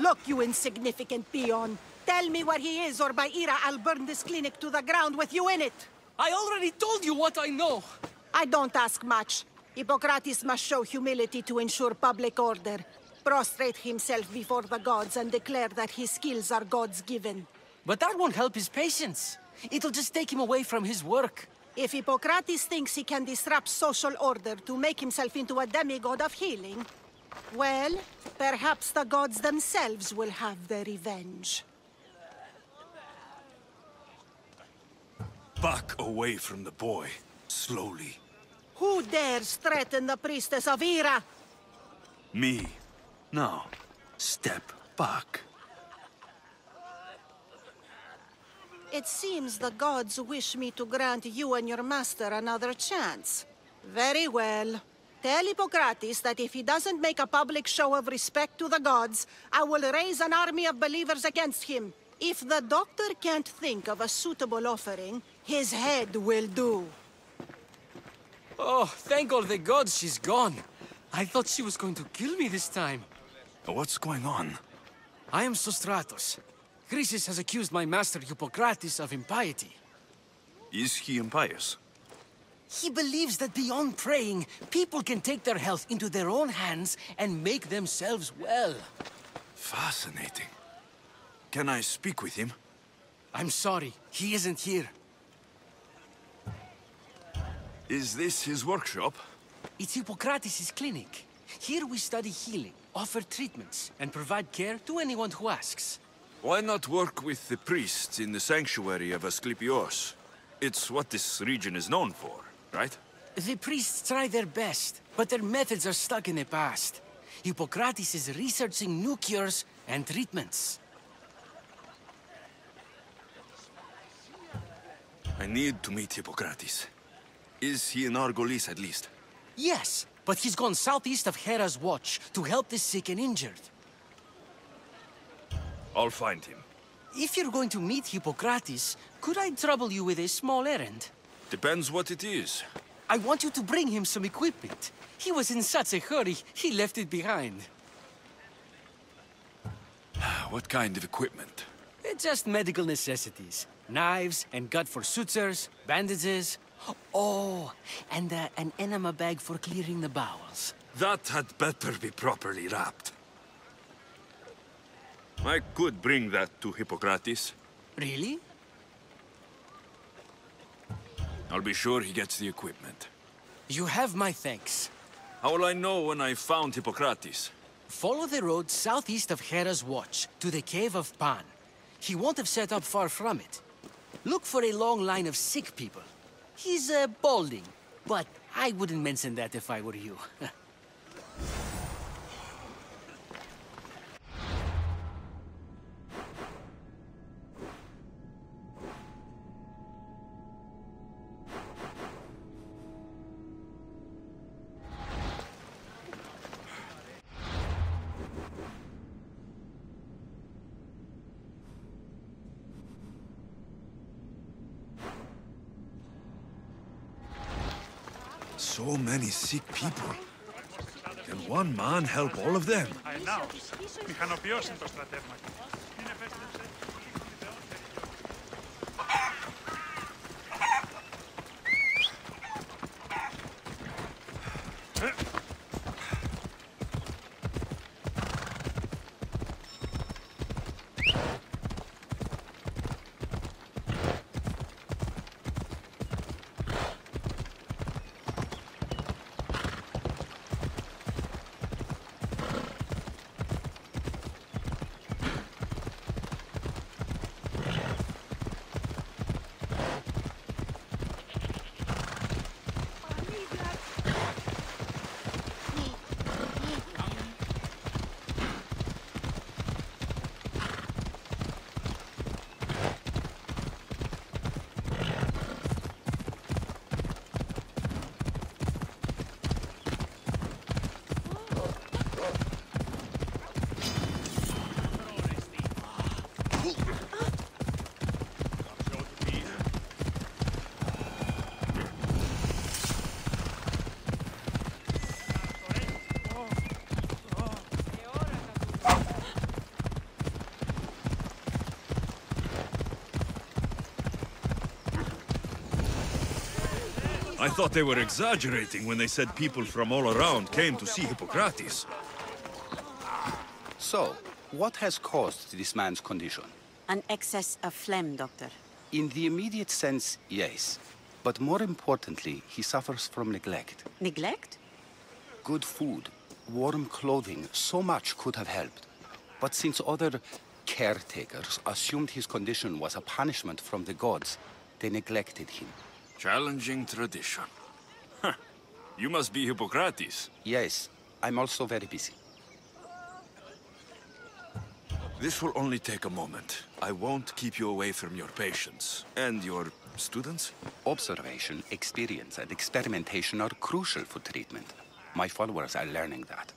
Look, you insignificant peon. Tell me where he is, or by Hera, I'll burn this clinic to the ground with you in it. I already told you what I know. I don't ask much. Hippocrates must show humility to ensure public order. Prostrate himself before the gods and declare that his skills are gods given. But that won't help his patients. It'll just take him away from his work. If Hippocrates thinks he can disrupt social order to make himself into a demigod of healing, well, perhaps the gods themselves will have their revenge. Back away from the boy, slowly. Who dares threaten the priestess of Hera? Me. Now, step back. It seems the gods wish me to grant you and your master another chance. Very well. Tell Hippocrates that if he doesn't make a public show of respect to the gods, I will raise an army of believers against him. If the doctor can't think of a suitable offering, his head will do. Oh, thank all the gods she's gone. I thought she was going to kill me this time. What's going on? I am Sostratos. Chrysis has accused my master Hippocrates of impiety. Is he impious? He believes that beyond praying, people can take their health into their own hands and make themselves well. Fascinating. Can I speak with him? I'm sorry, he isn't here. Is this his workshop? It's Hippocrates' clinic. Here we study healing, offer treatments, and provide care to anyone who asks. Why not work with the priests in the sanctuary of Asclepios? It's what this region is known for, right? The priests try their best, but their methods are stuck in the past. Hippocrates is researching new cures and treatments. I need to meet Hippocrates. Is he in Argolis at least? Yes, but he's gone southeast of Hera's watch to help the sick and injured. I'll find him. If you're going to meet Hippocrates, could I trouble you with a small errand? Depends what it is. I want you to bring him some equipment. He was in such a hurry, he left it behind. What kind of equipment? It's just medical necessities. Knives and gut for sutures, bandages. Oh, and uh, an enema bag for clearing the bowels. That had better be properly wrapped. I could bring that to Hippocrates. Really? I'll be sure he gets the equipment. You have my thanks. How will I know when I found Hippocrates? Follow the road southeast of Hera's watch to the cave of Pan. He won't have set up far from it. Look for a long line of sick people. He's uh, balding, but I wouldn't mention that if I were you. So many sick people. Can one man help all of them? I thought they were exaggerating when they said people from all around came to see Hippocrates. So, what has caused this man's condition? An excess of phlegm, Doctor. In the immediate sense, yes. But more importantly, he suffers from neglect. Neglect? Good food, warm clothing, so much could have helped. But since other caretakers assumed his condition was a punishment from the gods, they neglected him. Challenging tradition. You must be Hippocrates. Yes, I'm also very busy. This will only take a moment. I won't keep you away from your patients. And your students? Observation, experience, and experimentation are crucial for treatment. My followers are learning that.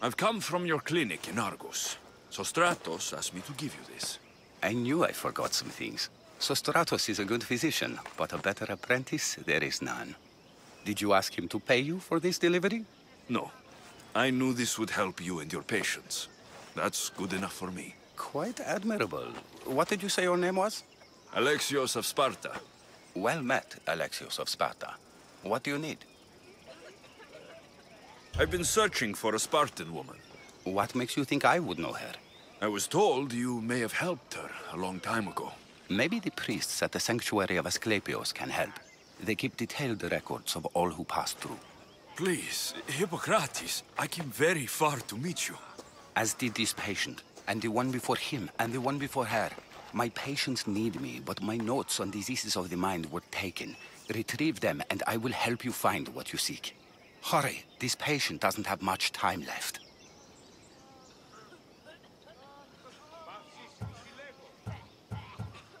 I've come from your clinic in Argos. Sostratos asked me to give you this. I knew I forgot some things. Sostratos is a good physician, but a better apprentice there is none. Did you ask him to pay you for this delivery? No. I knew this would help you and your patients. That's good enough for me. Quite admirable. What did you say your name was? Alexios of Sparta. Well met, Alexios of Sparta. What do you need? I've been searching for a Spartan woman. What makes you think I would know her? I was told you may have helped her a long time ago. Maybe the priests at the sanctuary of Asclepios can help. They keep detailed records of all who pass through. Please, Hippocrates, I came very far to meet you. As did this patient, and the one before him, and the one before her. My patients need me, but my notes on diseases of the mind were taken. Retrieve them, and I will help you find what you seek. Hurry, this patient doesn't have much time left.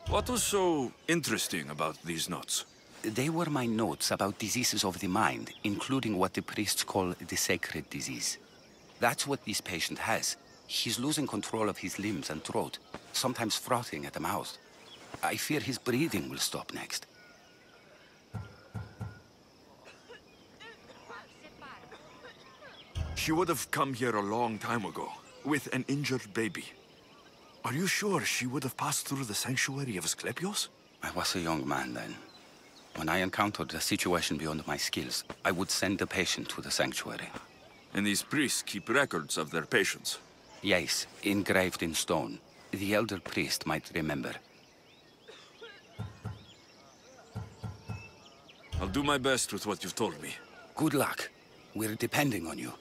What was so interesting about these notes? They were my notes about diseases of the mind, including what the priests call the sacred disease. That's what this patient has. He's losing control of his limbs and throat, sometimes frothing at the mouth. I fear his breathing will stop next. She would have come here a long time ago, with an injured baby. Are you sure she would have passed through the sanctuary of Asclepios? I was a young man then. When I encountered a situation beyond my skills, I would send the patient to the sanctuary. And these priests keep records of their patients. Yes, engraved in stone. The elder priest might remember. I'll do my best with what you've told me. Good luck. We're depending on you.